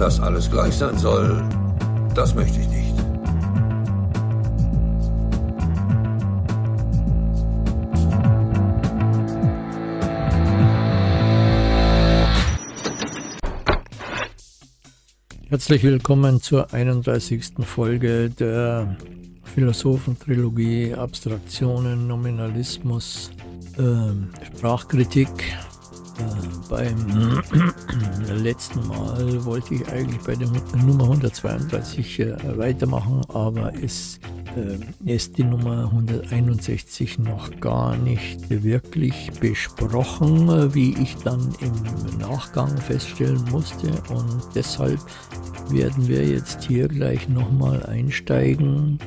Dass alles gleich sein soll, das möchte ich nicht. Herzlich willkommen zur 31. Folge der Philosophentrilogie Abstraktionen, Nominalismus, äh, Sprachkritik. Beim letzten Mal wollte ich eigentlich bei der Nummer 132 äh, weitermachen, aber es äh, ist die Nummer 161 noch gar nicht wirklich besprochen, wie ich dann im Nachgang feststellen musste. Und deshalb werden wir jetzt hier gleich nochmal einsteigen,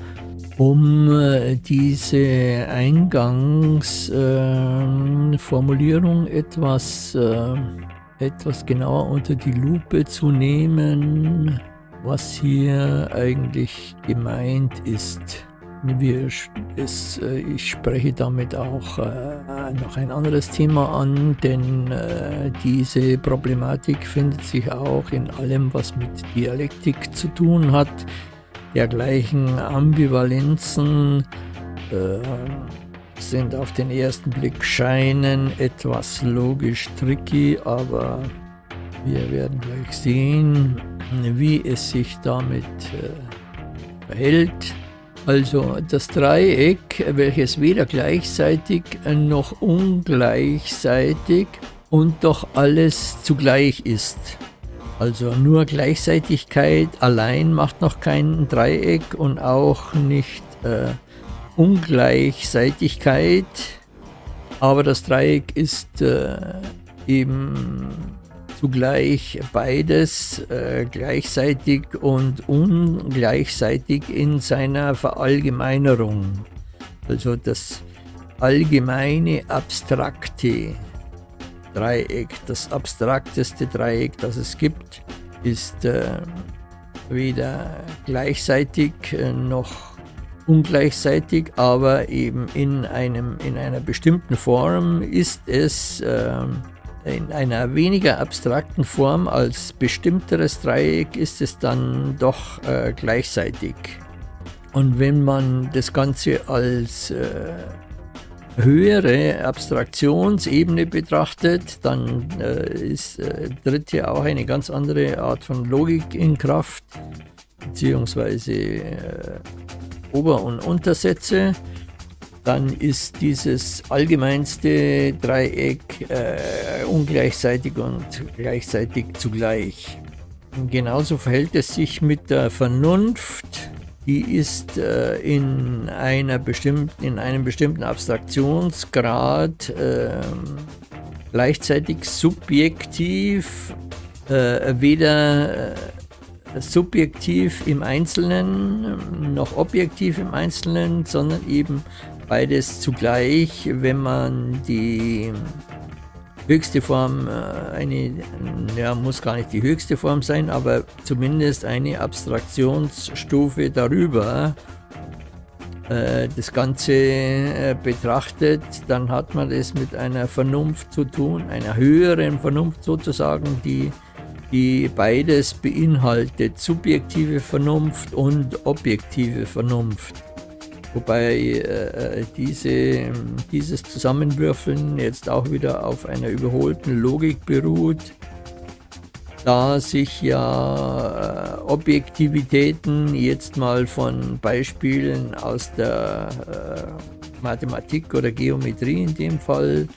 um äh, diese Eingangsformulierung äh, etwas, äh, etwas genauer unter die Lupe zu nehmen was hier eigentlich gemeint ist. Wir, es, äh, ich spreche damit auch äh, noch ein anderes Thema an, denn äh, diese Problematik findet sich auch in allem, was mit Dialektik zu tun hat. Dergleichen Ambivalenzen äh, sind auf den ersten Blick scheinen etwas logisch tricky, aber wir werden gleich sehen, wie es sich damit äh, verhält. Also das Dreieck, welches weder gleichzeitig noch ungleichzeitig und doch alles zugleich ist. Also nur Gleichzeitigkeit allein macht noch kein Dreieck und auch nicht äh, Ungleichzeitigkeit. Aber das Dreieck ist äh, eben zugleich beides äh, gleichzeitig und ungleichzeitig in seiner Verallgemeinerung. Also das allgemeine abstrakte Dreieck, das abstrakteste Dreieck, das es gibt, ist äh, weder gleichzeitig äh, noch ungleichzeitig, aber eben in, einem, in einer bestimmten Form ist es äh, in einer weniger abstrakten Form als bestimmteres Dreieck ist es dann doch äh, gleichzeitig. Und wenn man das Ganze als äh, höhere Abstraktionsebene betrachtet, dann äh, ist, äh, tritt hier auch eine ganz andere Art von Logik in Kraft, beziehungsweise äh, Ober- und Untersätze dann ist dieses allgemeinste Dreieck äh, ungleichzeitig und gleichzeitig zugleich. Genauso verhält es sich mit der Vernunft. Die ist äh, in, einer bestimmten, in einem bestimmten Abstraktionsgrad äh, gleichzeitig subjektiv, äh, weder äh, subjektiv im Einzelnen noch objektiv im Einzelnen, sondern eben beides zugleich, wenn man die höchste Form, äh, eine, ja, muss gar nicht die höchste Form sein, aber zumindest eine Abstraktionsstufe darüber äh, das Ganze äh, betrachtet, dann hat man es mit einer Vernunft zu tun, einer höheren Vernunft sozusagen, die, die beides beinhaltet, subjektive Vernunft und objektive Vernunft. Wobei äh, diese, dieses Zusammenwürfeln jetzt auch wieder auf einer überholten Logik beruht, da sich ja äh, Objektivitäten jetzt mal von Beispielen aus der äh, Mathematik oder Geometrie in dem Fall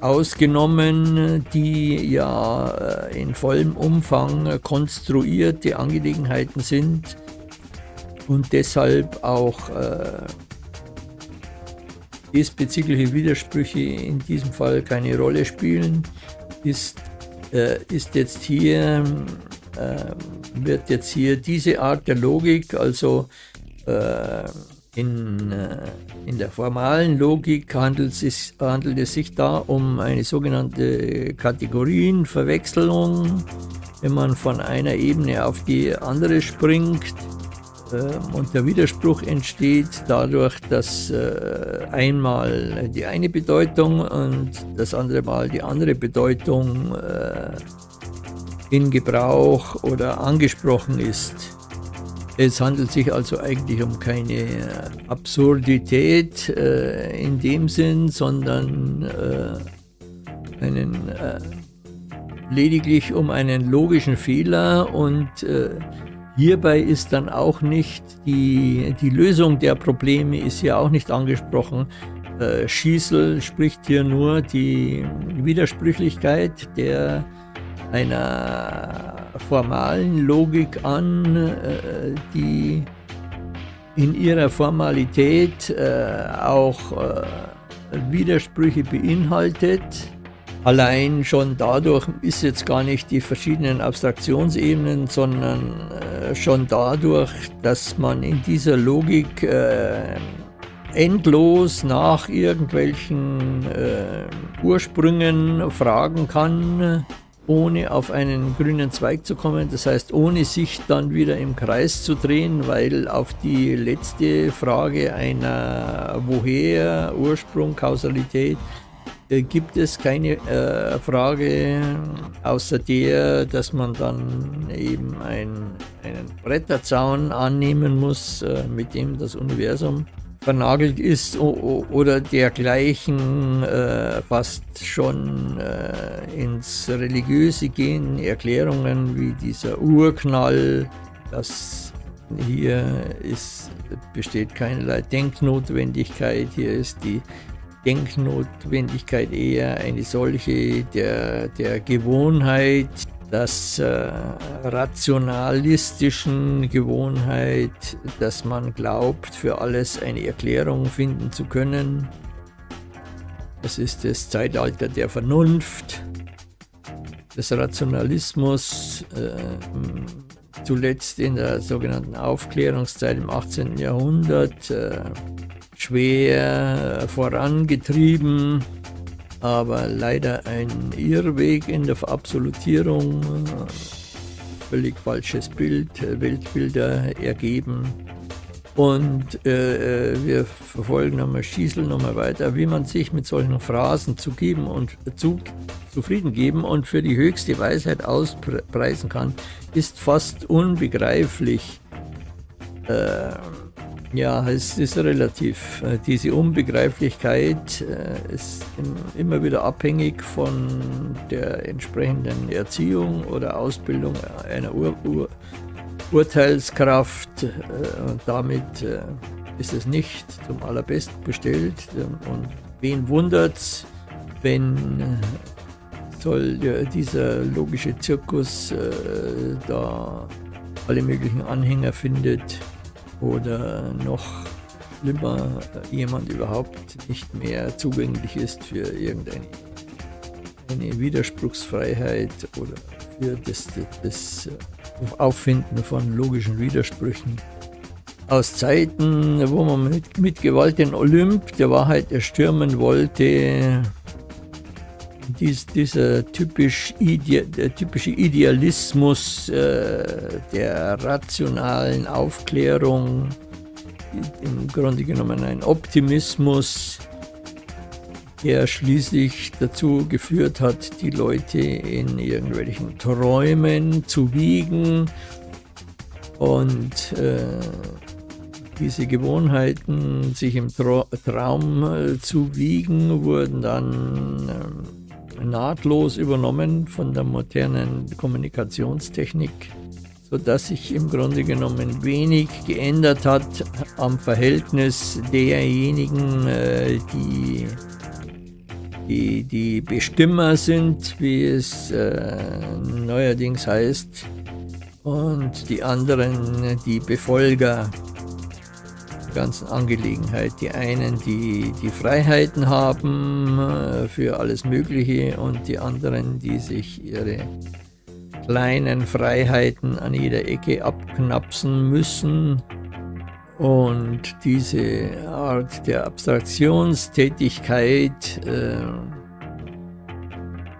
ausgenommen, die ja äh, in vollem Umfang konstruierte Angelegenheiten sind, und deshalb auch äh, diesbezügliche Widersprüche in diesem Fall keine Rolle spielen, ist, äh, ist jetzt hier, äh, wird jetzt hier diese Art der Logik, also äh, in, äh, in der formalen Logik handelt es, handelt es sich da um eine sogenannte Kategorienverwechslung. Wenn man von einer Ebene auf die andere springt, und der Widerspruch entsteht dadurch, dass äh, einmal die eine Bedeutung und das andere Mal die andere Bedeutung äh, in Gebrauch oder angesprochen ist. Es handelt sich also eigentlich um keine Absurdität äh, in dem Sinn, sondern einen, lediglich um einen logischen Fehler und hierbei ist dann auch nicht die, die Lösung der Probleme ist hier auch nicht angesprochen. Äh, Schießel spricht hier nur die Widersprüchlichkeit der einer formalen Logik an, äh, die in ihrer Formalität äh, auch äh, Widersprüche beinhaltet. Allein schon dadurch ist jetzt gar nicht die verschiedenen Abstraktionsebenen, sondern schon dadurch, dass man in dieser Logik endlos nach irgendwelchen Ursprüngen fragen kann, ohne auf einen grünen Zweig zu kommen, das heißt ohne sich dann wieder im Kreis zu drehen, weil auf die letzte Frage einer Woher, Ursprung, Kausalität äh, gibt es keine äh, Frage außer der, dass man dann eben ein, einen Bretterzaun annehmen muss, äh, mit dem das Universum vernagelt ist oder dergleichen äh, fast schon äh, ins Religiöse gehen, Erklärungen wie dieser Urknall, das hier ist, besteht keinerlei Denknotwendigkeit, hier ist die Denknotwendigkeit eher eine solche der, der Gewohnheit, dass äh, rationalistischen Gewohnheit, dass man glaubt, für alles eine Erklärung finden zu können. Das ist das Zeitalter der Vernunft, des Rationalismus, äh, zuletzt in der sogenannten Aufklärungszeit im 18. Jahrhundert äh, schwer vorangetrieben aber leider ein Irrweg in der Verabsolutierung, völlig falsches Bild, Weltbilder ergeben. Und äh, wir verfolgen nochmal Schießel nochmal weiter, wie man sich mit solchen Phrasen zu geben und zu, zufrieden geben und für die höchste Weisheit auspreisen kann, ist fast unbegreiflich. Äh, ja, es ist relativ. Äh, diese Unbegreiflichkeit äh, ist immer wieder abhängig von der entsprechenden Erziehung oder Ausbildung einer Ur Ur Urteilskraft. Äh, und damit ist es nicht zum allerbesten bestellt. Und wen wundert es, wenn soll dieser logische Zirkus da alle möglichen Anhänger findet? Oder noch schlimmer, jemand überhaupt nicht mehr zugänglich ist für irgendeine eine Widerspruchsfreiheit oder für das, das, Auffinden von logischen Widersprüchen. Aus Zeiten, wo man mit, mit Gewalt den Olymp der Wahrheit erstürmen wollte, dies, dieser typisch Ide typische Idealismus äh, der rationalen Aufklärung, im Grunde genommen ein Optimismus, der schließlich dazu geführt hat, die Leute in irgendwelchen Träumen zu wiegen und äh, diese Gewohnheiten, sich im Tra Traum äh, zu wiegen, wurden dann äh, nahtlos übernommen von der modernen Kommunikationstechnik, sodass sich im Grunde genommen wenig geändert hat am Verhältnis derjenigen, äh, die, die, die Bestimmer sind, wie es äh, neuerdings heißt, und die anderen, die Befolger ganzen Angelegenheit. Die einen, die die Freiheiten haben äh, für alles Mögliche und die anderen, die sich ihre kleinen Freiheiten an jeder Ecke abknapsen müssen. Und diese Art der Abstraktionstätigkeit äh,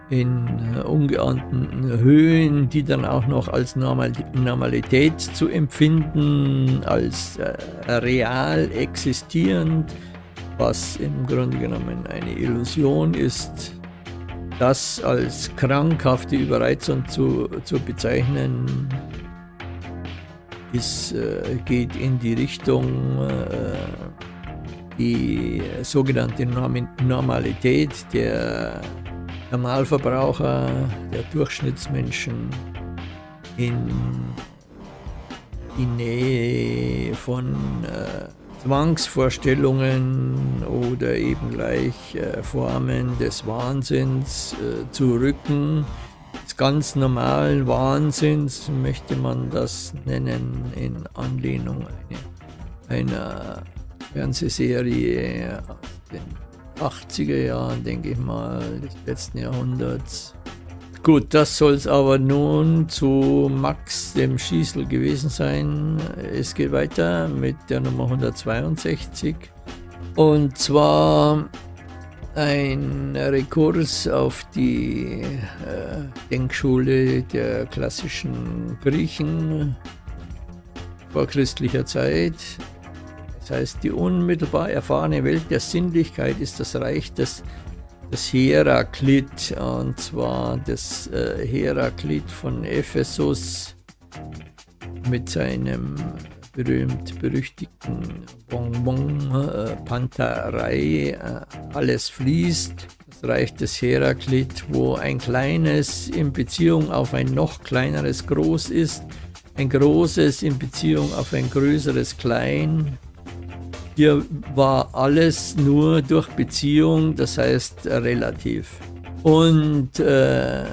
in ungeahnten Höhen, die dann auch noch als Normalität zu empfinden, als äh, real existierend, was im Grunde genommen eine Illusion ist, das als krankhafte Überreizung zu, zu bezeichnen, ist, äh, geht in die Richtung, äh, die sogenannte Normalität der Normalverbraucher, der Durchschnittsmenschen in die Nähe von äh, Zwangsvorstellungen oder eben gleich äh, Formen des Wahnsinns äh, zu rücken. Des ganz normalen Wahnsinns möchte man das nennen in Anlehnung eine, einer Fernsehserie aus den 80er Jahren, denke ich mal, des letzten Jahrhunderts. Gut, das soll es aber nun zu Max dem Schießel gewesen sein. Es geht weiter mit der Nummer 162. Und zwar ein Rekurs auf die äh, Denkschule der klassischen Griechen vor christlicher Zeit. Das heißt, die unmittelbar erfahrene Welt der Sinnlichkeit ist das Reich des das Heraklit, und zwar das äh, Heraklit von Ephesus mit seinem berühmt-berüchtigten Bonbon äh, äh, alles fließt. Das Reich des Heraklit, wo ein kleines in Beziehung auf ein noch kleineres Groß ist, ein großes in Beziehung auf ein größeres Klein, hier war alles nur durch Beziehung, das heißt relativ. Und äh,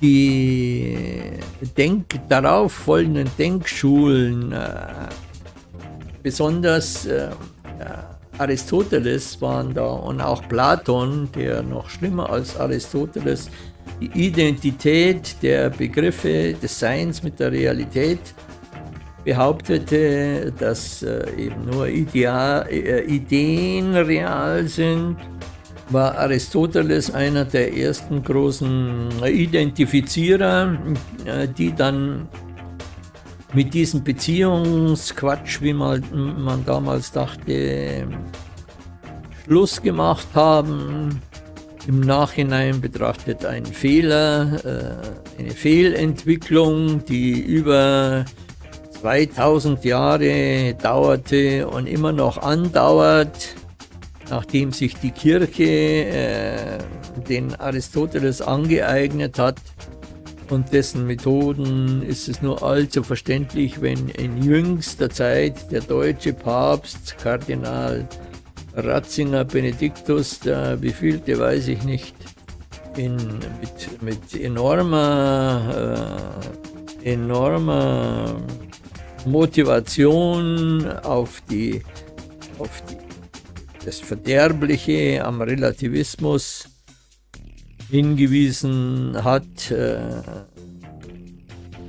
die Denk darauf folgenden Denkschulen, äh, besonders äh, Aristoteles waren da und auch Platon, der noch schlimmer als Aristoteles die Identität der Begriffe des Seins mit der Realität behauptete, dass äh, eben nur äh, Ideen real sind, war Aristoteles einer der ersten großen Identifizierer, äh, die dann mit diesem Beziehungsquatsch, wie man, man damals dachte, Schluss gemacht haben. Im Nachhinein betrachtet ein Fehler, eine Fehlentwicklung, die über 2000 Jahre dauerte und immer noch andauert, nachdem sich die Kirche äh, den Aristoteles angeeignet hat und dessen Methoden ist es nur allzu verständlich, wenn in jüngster Zeit der deutsche Papst, Kardinal Ratzinger Benediktus, der befehlte, weiß ich nicht, in, mit, mit enormer, äh, enormer Motivation auf, die, auf die, das Verderbliche am Relativismus hingewiesen hat, äh,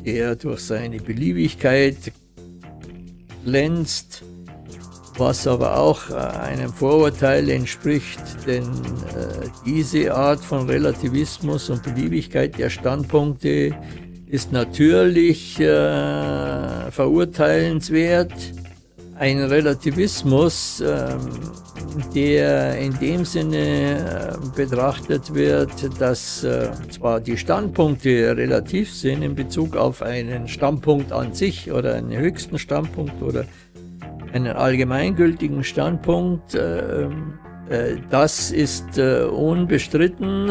der durch seine Beliebigkeit glänzt, was aber auch äh, einem Vorurteil entspricht, denn äh, diese Art von Relativismus und Beliebigkeit der Standpunkte ist natürlich äh, verurteilenswert. Ein Relativismus, äh, der in dem Sinne äh, betrachtet wird, dass äh, zwar die Standpunkte relativ sind in Bezug auf einen Standpunkt an sich oder einen höchsten Standpunkt oder einen allgemeingültigen Standpunkt, äh, äh, das ist unbestritten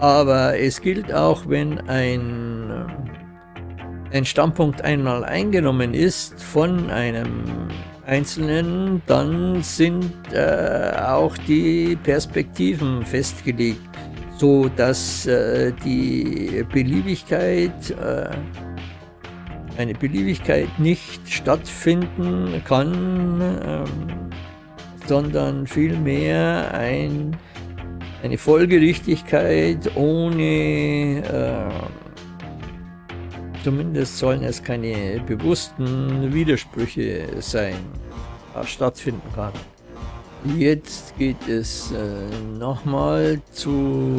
aber es gilt auch, wenn ein, ein Standpunkt einmal eingenommen ist von einem Einzelnen, dann sind äh, auch die Perspektiven festgelegt, so dass äh, die Beliebigkeit, äh, eine Beliebigkeit nicht stattfinden kann, ähm, sondern vielmehr ein eine Folgerichtigkeit ohne, äh, zumindest sollen es keine bewussten Widersprüche sein, stattfinden kann. Jetzt geht es äh, nochmal zurück,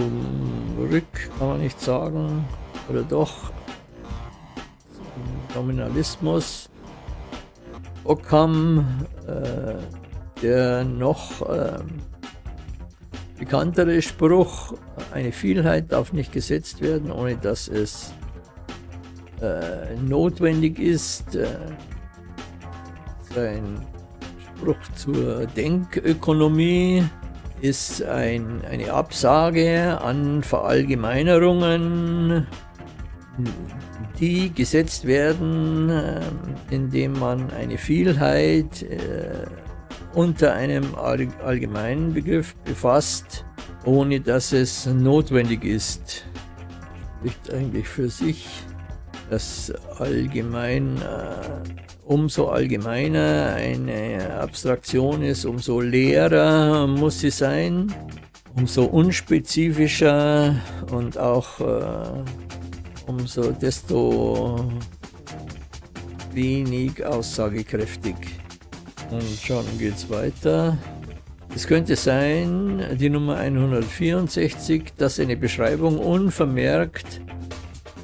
kann man nicht sagen, oder doch, zum Nominalismus. Ockham, äh, der noch äh, bekanntere Spruch, eine Vielheit darf nicht gesetzt werden, ohne dass es äh, notwendig ist. Äh, sein Spruch zur Denkökonomie ist ein, eine Absage an Verallgemeinerungen, die gesetzt werden, äh, indem man eine Vielheit äh, unter einem allgemeinen Begriff befasst, ohne dass es notwendig ist. Spricht eigentlich für sich, dass allgemein äh, umso allgemeiner eine Abstraktion ist, umso leerer muss sie sein, umso unspezifischer und auch äh, umso desto wenig aussagekräftig. Und schon geht's weiter. Es könnte sein, die Nummer 164, dass eine Beschreibung unvermerkt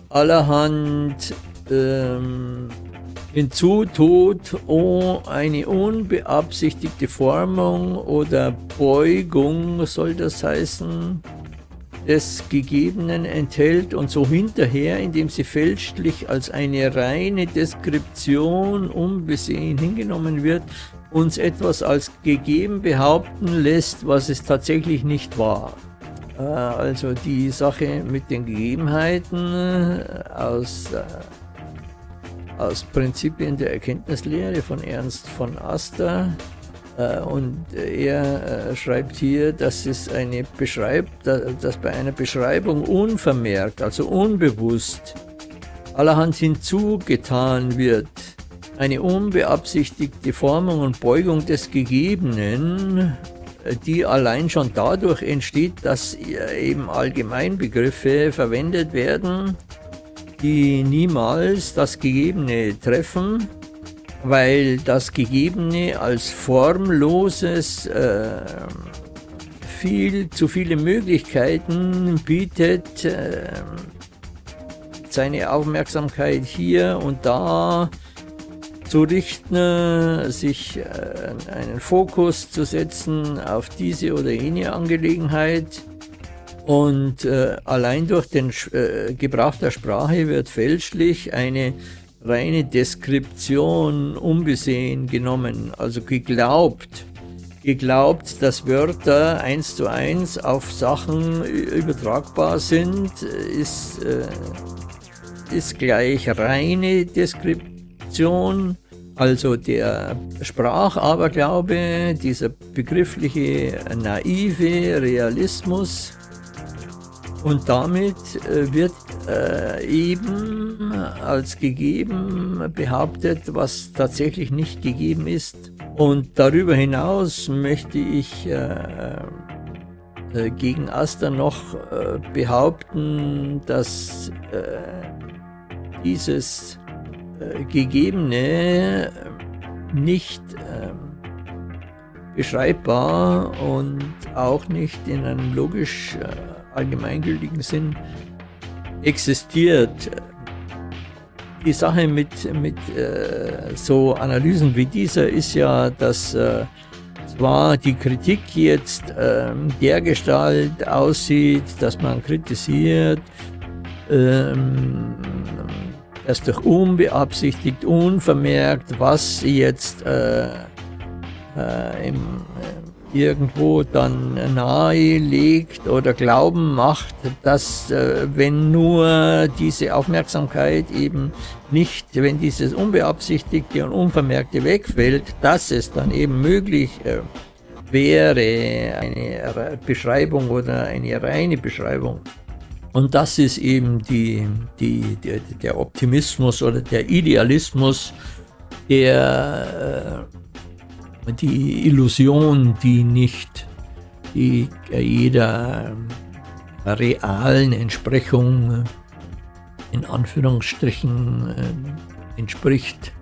allerhand ähm, hinzutut, oh, eine unbeabsichtigte Formung oder Beugung soll das heißen, des Gegebenen enthält und so hinterher, indem sie fälschlich als eine reine Deskription unbesehen hingenommen wird, uns etwas als gegeben behaupten lässt, was es tatsächlich nicht war. Äh, also die Sache mit den Gegebenheiten äh, aus äh, aus Prinzipien der Erkenntnislehre von Ernst von Aster. Äh, und er äh, schreibt hier, dass es eine beschreibt, dass bei einer Beschreibung unvermerkt, also unbewusst, allerhand hinzugetan wird. Eine unbeabsichtigte Formung und Beugung des Gegebenen, äh, die allein schon dadurch entsteht, dass eben Allgemeinbegriffe verwendet werden, die niemals das Gegebene treffen, weil das Gegebene als formloses äh, viel zu viele Möglichkeiten bietet, äh, seine Aufmerksamkeit hier und da zu richten, sich äh, einen Fokus zu setzen auf diese oder jene Angelegenheit. Und äh, allein durch den äh, Gebrauch der Sprache wird fälschlich eine reine Deskription unbesehen genommen, also geglaubt. Geglaubt, dass Wörter eins zu eins auf Sachen übertragbar sind, ist, äh, ist gleich reine Deskription. Also der Sprachaberglaube, dieser begriffliche naive Realismus, und damit äh, wird äh, eben als gegeben behauptet, was tatsächlich nicht gegeben ist. Und darüber hinaus möchte ich äh, gegen Aster noch behaupten, dass dieses Gegebene nicht beschreibbar und auch nicht in einem logisch allgemeingültigen Sinn existiert. Die Sache mit, mit äh, so Analysen wie dieser ist ja, dass äh, zwar die Kritik jetzt äh, dergestalt aussieht, dass man kritisiert, ähm, dass durch unbeabsichtigt, unvermerkt, was jetzt äh, äh, im, irgendwo dann nahe legt oder Glauben macht, dass äh, wenn nur diese Aufmerksamkeit eben nicht, wenn dieses Unbeabsichtigte und Unvermerkte wegfällt, dass es dann eben möglich äh, wäre, eine Beschreibung oder eine reine Beschreibung. Und das ist eben die, die, der, der Optimismus oder der Idealismus, der äh, die Illusion, die nicht die jeder realen Entsprechung in Anführungsstrichen äh, entspricht.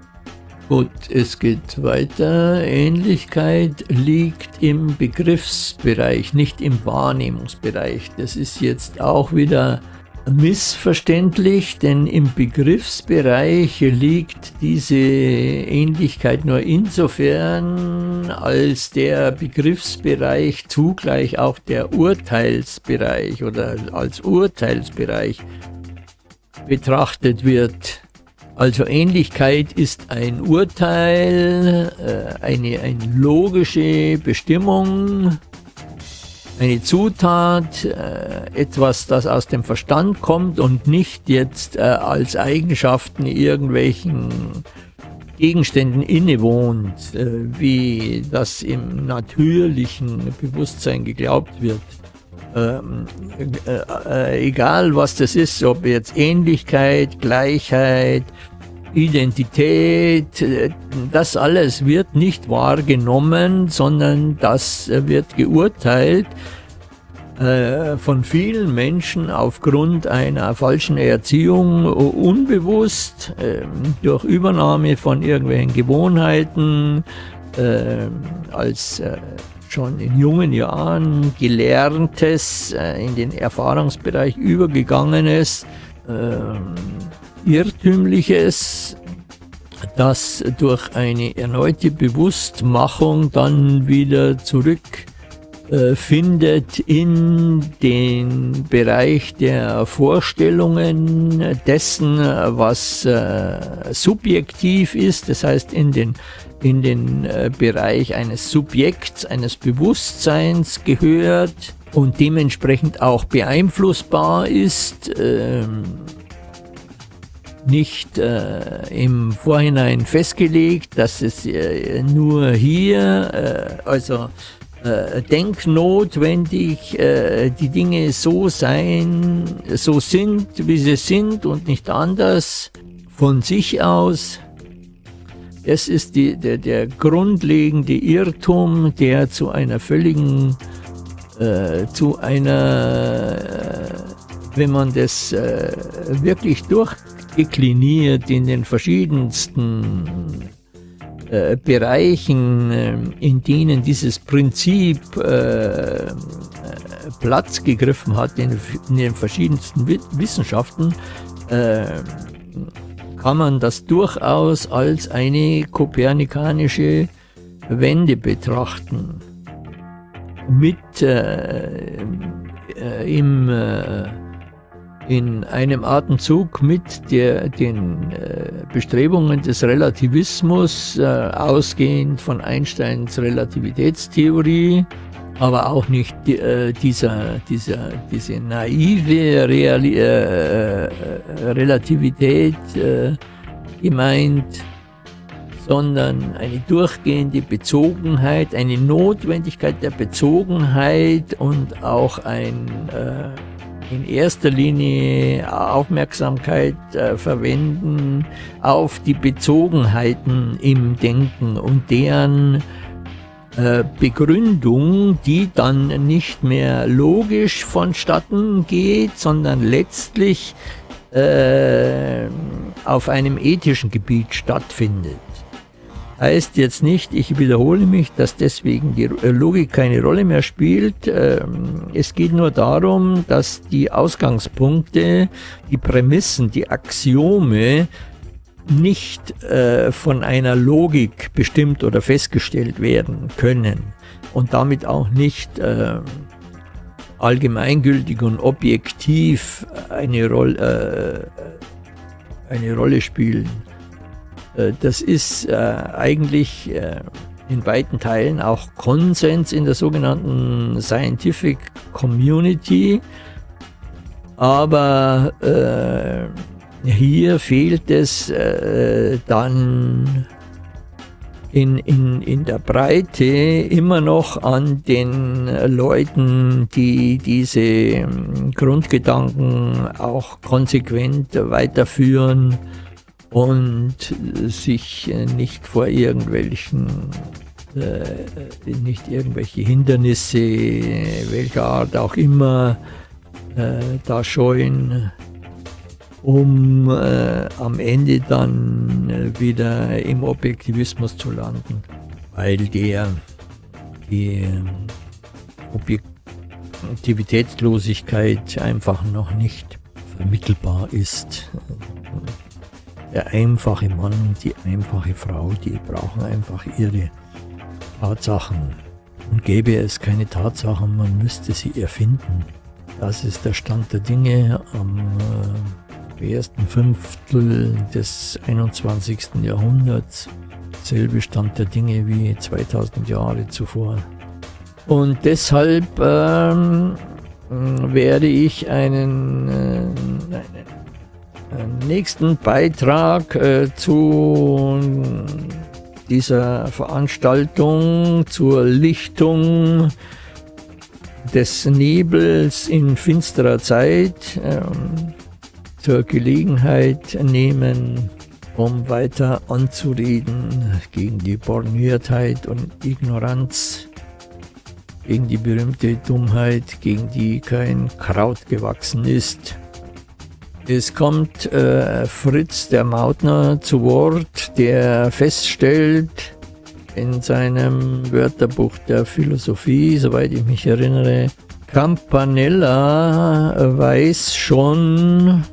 Gut, es geht weiter. Ähnlichkeit liegt im Begriffsbereich, nicht im Wahrnehmungsbereich. Das ist jetzt auch wieder missverständlich, denn im Begriffsbereich liegt diese Ähnlichkeit nur insofern, als der Begriffsbereich zugleich auch der Urteilsbereich oder als Urteilsbereich betrachtet wird. Also Ähnlichkeit ist ein Urteil, äh, eine, eine logische Bestimmung, eine Zutat, äh, etwas, das aus dem Verstand kommt und nicht jetzt äh, als Eigenschaften irgendwelchen Gegenständen innewohnt, wie das im natürlichen Bewusstsein geglaubt wird. Ähm, äh, äh, egal was das ist, ob jetzt Ähnlichkeit, Gleichheit, Identität, äh, das alles wird nicht wahrgenommen, sondern das wird geurteilt äh, von vielen Menschen aufgrund einer falschen Erziehung unbewusst äh, durch Übernahme von irgendwelchen Gewohnheiten äh, als schon in jungen Jahren gelerntes, äh, in den Erfahrungsbereich übergegangenes, äh, irrtümliches, das durch eine erneute Bewusstmachung dann wieder zurück äh, in den Bereich der Vorstellungen dessen, was äh, subjektiv ist, das heißt in den in den äh, Bereich eines Subjekts, eines Bewusstseins gehört und dementsprechend auch beeinflussbar ist, ähm, nicht äh, im Vorhinein festgelegt, dass es äh, nur hier, äh, also äh, denknotwendig, äh, die Dinge so sein, so sind, wie sie sind und nicht anders von sich aus. Es ist die, der, der grundlegende Irrtum, der zu einer völligen, äh, zu einer, äh, wenn man das äh, wirklich durchdekliniert in den verschiedensten äh, Bereichen, äh, in denen dieses Prinzip äh, Platz gegriffen hat, in, in den verschiedensten Wissenschaften, kann man das durchaus als eine kopernikanische Wende betrachten. Mit äh, äh, im, äh, in einem Atemzug mit der, den äh, Bestrebungen des Relativismus, äh, ausgehend von Einsteins Relativitätstheorie, aber auch nicht äh, dieser, dieser, diese naive Reali äh, äh, Relativität äh, gemeint, sondern eine durchgehende Bezogenheit, eine Notwendigkeit der Bezogenheit und auch ein äh, in erster Linie Aufmerksamkeit äh, verwenden auf die Bezogenheiten im Denken und deren äh, Begründung, die dann nicht mehr logisch vonstatten geht, sondern letztlich äh, auf einem ethischen Gebiet stattfindet. Heißt jetzt nicht, ich wiederhole mich, dass deswegen die Logik keine Rolle mehr spielt. Ähm, es geht nur darum, dass die Ausgangspunkte, die Prämissen, die Axiome nicht äh, von einer Logik bestimmt oder festgestellt werden können und damit auch nicht äh, allgemeingültig und objektiv eine, Roll, äh, eine Rolle spielen. Äh, das ist äh, eigentlich äh, in weiten Teilen auch Konsens in der sogenannten Scientific Community, aber hier fehlt es äh, dann in, in, in der Breite immer noch an den Leuten, die diese ähm, Grundgedanken auch konsequent weiterführen und sich nicht vor irgendwelchen äh, nicht irgendwelche Hindernisse, welcher Art auch immer, äh, da scheuen um äh, am Ende dann äh, wieder im Objektivismus zu landen, weil der die ähm, Objektivitätslosigkeit einfach noch nicht vermittelbar ist. Der einfache Mann, die einfache Frau, die brauchen einfach ihre Tatsachen. Und gäbe es keine Tatsachen, man müsste sie erfinden. Das ist der Stand der Dinge am äh, ersten Fünftel des 21. Jahrhunderts. Selbe Stand der Dinge wie 2000 Jahre zuvor. Und deshalb ähm, werde ich einen, äh, einen nächsten Beitrag äh, zu dieser Veranstaltung zur Lichtung des Nebels in finsterer Zeit ähm, zur Gelegenheit nehmen, um weiter anzureden gegen die Borniertheit und Ignoranz, gegen die berühmte Dummheit, gegen die kein Kraut gewachsen ist. Es kommt äh, Fritz der Mautner zu Wort, der feststellt in seinem Wörterbuch der Philosophie, soweit ich mich erinnere, Campanella weiß schon,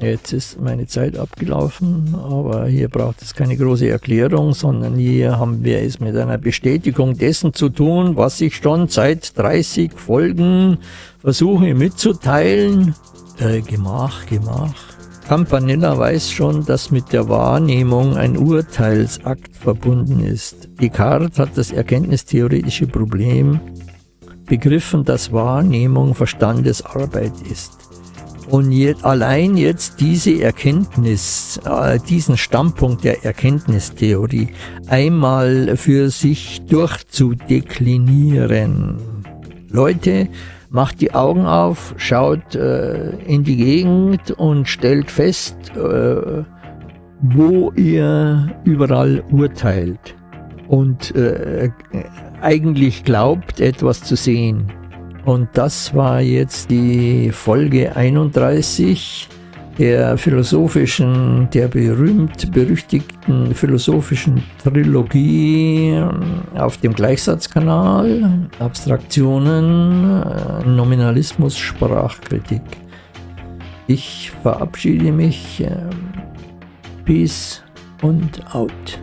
jetzt ist meine Zeit abgelaufen, aber hier braucht es keine große Erklärung, sondern hier haben wir es mit einer Bestätigung dessen zu tun, was ich schon seit 30 Folgen versuche mitzuteilen. Äh, Gemach, Gemach. Campanella weiß schon, dass mit der Wahrnehmung ein Urteilsakt verbunden ist. Descartes hat das erkenntnistheoretische Problem begriffen, dass Wahrnehmung Verstandesarbeit ist. Und jetzt, allein jetzt diese Erkenntnis, äh, diesen Standpunkt der Erkenntnistheorie einmal für sich durchzudeklinieren. Leute, macht die Augen auf, schaut äh, in die Gegend und stellt fest, äh, wo ihr überall urteilt und äh, eigentlich glaubt, etwas zu sehen. Und das war jetzt die Folge 31 der philosophischen, der berühmt-berüchtigten philosophischen Trilogie auf dem Gleichsatzkanal, Abstraktionen, äh, Nominalismus, Sprachkritik. Ich verabschiede mich. Ähm, Peace und out.